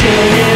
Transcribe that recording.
change